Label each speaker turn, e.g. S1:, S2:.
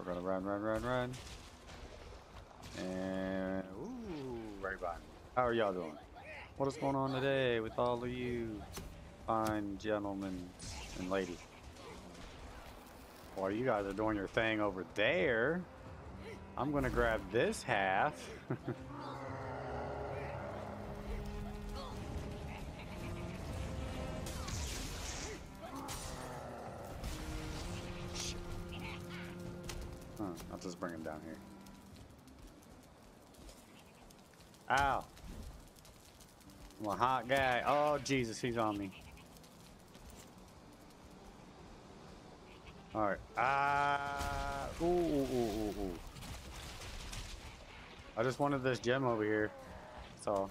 S1: We're gonna run, run, run, run. And ooh, right by. How are y'all doing? What is going on today with all of you fine gentlemen and ladies? While you guys are doing your thing over there, I'm gonna grab this half. Huh, I'll just bring him down here. Ow. I'm a hot guy. Oh, Jesus, he's on me. Alright. Ah. Ooh, ooh, ooh, ooh, ooh. I just wanted this gem over here. That's all.